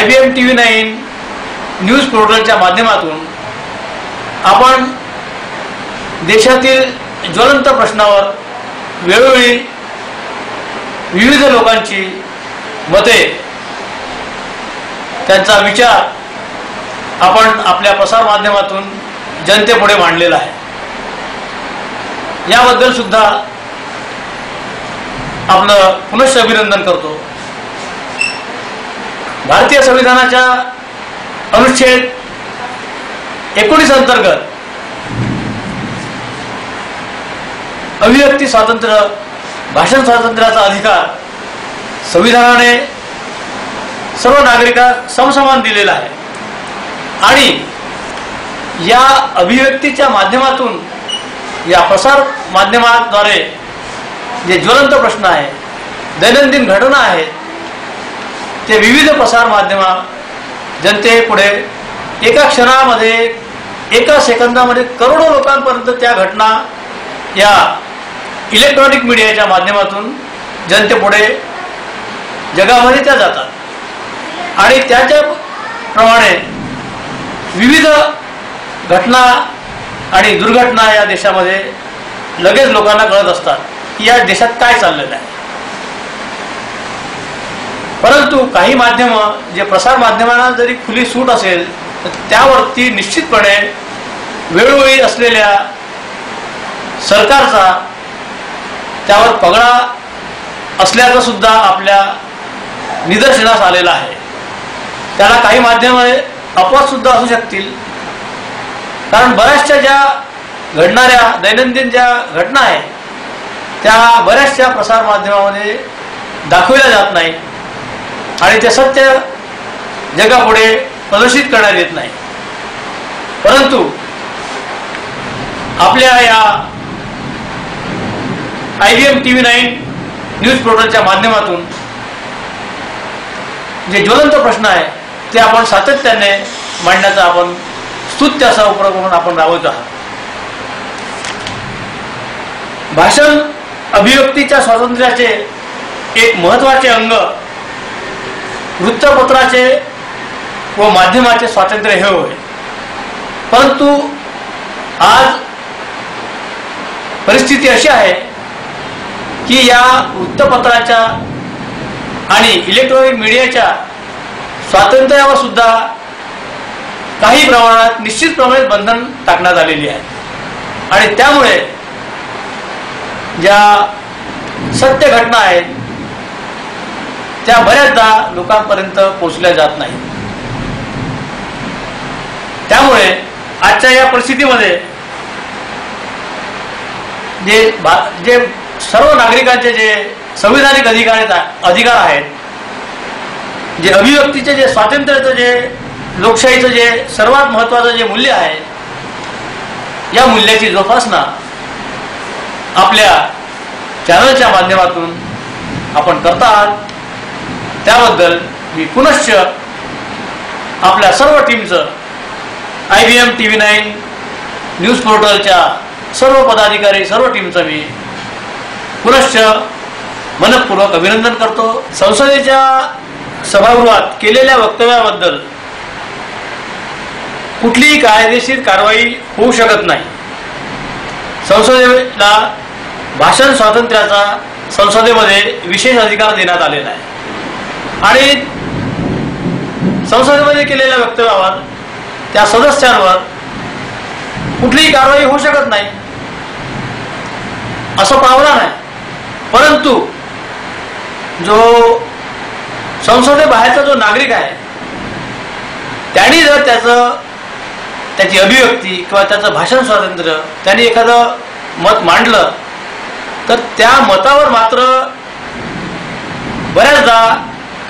I B M T V nine news पोर्टलच्या माध्यमातून आपण देशातील ज्वलंत प्रश्नावर वेळोवेळी विविध लोकांची मते त्यांचा विचार आपण आपल्या प्रसारमाध्यमातून जनतेपुढे मांडलेला आहे. याबद्दल सुद्धा आपलं पुनश्च अभिनंदन करतो. भारतीय संविधानाच्या अनुच्छेद एकोणीस अंतर्गत अभिव्यक्ती स्वातंत्र्य भाषण स्वातंत्र्याचा अधिकार संविधानाने सर्व नागरिकांना समसमान दिलेला आहे. आणि या अभिव्यक्तीच्या माध्यमातून या प्रसार माध्यमाद्वारे जे ज्वलंत प्रश्न आहे दैनंदिन घटना आहेत ते विविध प्रसार माध्यमा जनतेपुढे एका क्षणामध्ये एका सेकंदामध्ये करोडो लोकांपर्यंत त्या घटना या इलेक्ट्रॉनिक मीडियाच्या माध्यमातून जनतेपुढे जगामध्ये त्या जातात. आणि त्याच्याप्रमाणे विविध घटना आणि दुर्घटना या देशामध्ये लगेच लोकांना कळत असतात की या देशात काय चाललेलं आहे. परंतु काही माध्यम जे प्रसार माध्यमांना जरी खुली सूट असेल तर त्यावरती निश्चितपणे वेळोवेळी असलेल्या सरकारचा त्यावर पगडा असल्याचं सुद्धा आपल्या निदर्शनास आलेला आहे. त्याला काही माध्यम अपवाद सुद्धा असू शकतील. कारण बऱ्याचशा ज्या घडणाऱ्या दैनंदिन ज्या घटना आहेत त्या बऱ्याचशा प्रसार माध्यमामध्ये दाखवल्या जात नाही आणि ते सत्य जगापुढे प्रदर्शित करण्यात येत नाही. परंतु आपल्या या I V M T V nine news पोर्टलच्या माध्यमातून जे ज्वलंत प्रश्न आहे ते आपण सातत्याने मांडण्याचा आपण स्तुत्य असा उपक्रम म्हणून आपण राबवत आहात. भाषण अभिव्यक्तीच्या स्वातंत्र्याचे एक महत्त्वाचे अंग वृत्तपत्राचे व माध्यमाचे स्वातंत्र्य हे होय. परंतु आज परिस्थिती अशी आहे की या वृत्तपत्राच्या आणि इलेक्ट्रॉनिक मीडियाच्या स्वातंत्र्यावर सुद्धा काही प्रमाणात निश्चित प्रमाणात बंधन टाकण्यात आलेली आहे. आणि त्यामुळे ज्या सत्य घटना आहेत त्या बऱ्याचदा लोकांपर्यंत पोचल्या जात नाही. त्यामुळे आजच्या या परिस्थितीमध्ये जे जे सर्व नागरिकांचे जे संविधानिक अधिकार अधिकार आहेत जे अभिव्यक्तीचे जे स्वातंत्र्याचं जे लोकशाहीचं जे सर्वात महत्वाचं जे मूल्य आहे या मूल्याची जोपासना आपल्या चॅनलच्या माध्यमातून आपण करता आहात. त्याबद्दल मी पुनश्च आपल्या सर्व टीमचं I B M T V nine news पोर्टलच्या सर्व पदाधिकारी सर्व टीमचं मी पुनश्च मनपूर्वक अभिनंदन करतो. संसदेच्या सभागृहात केलेल्या वक्तव्याबद्दल कुठलीही कायदेशीर कारवाई होऊ शकत नाही. संसदेला भाषण स्वातंत्र्याचा संसदेमध्ये विशेष अधिकार देण्यात आलेला आहे. आणि संसदेमध्ये केलेल्या वक्तव्यावर त्या सदस्यांवर कुठलीही कारवाई होऊ शकत नाही. असं पावला नाही. परंतु जो संसदेबाहेरचा जो नागरिक आहे त्यांनी जर त्याचं त्याची अभिव्यक्ती किंवा त्याचं भाषण स्वातंत्र्य त्यांनी एखादं मत मांडलं तर त्या मतावर मात्र बऱ्याचदा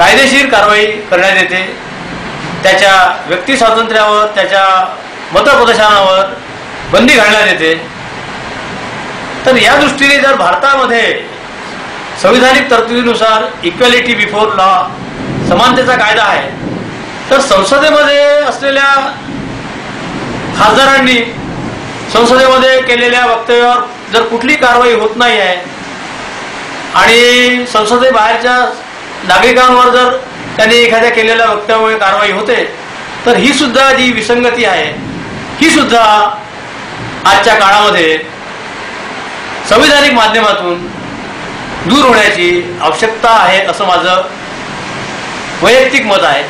कायदेशीर कारवाई करण्यात येते. त्याच्या व्यक्ती स्वातंत्र्यावर त्याच्या मतप्रदर्शनावर बंदी घालण्यात येते. तर या दृष्टीने जर भारतामध्ये संविधानिक तरतुदीनुसार इक्वॅलिटी बिफोर लॉ समानतेचा कायदा आहे तर संसदेमध्ये असलेल्या खासदारांनी संसदेमध्ये केलेल्या वक्तव्यावर जर कुठली कारवाई होत नाही आहे आणि संसदेबाहेरच्या नागरिकांवर जर त्यांनी एखाद्या केलेल्या वक्त्यामुळे कारवाई होते तर ही सुद्धा जी विसंगती आहे ही सुद्धा आजच्या काळामध्ये संविधानिक माध्यमातून दूर होण्याची आवश्यकता आहे असं माझं वैयक्तिक मत आहे.